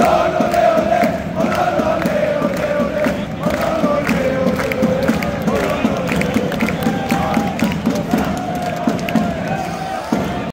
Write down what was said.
no, no.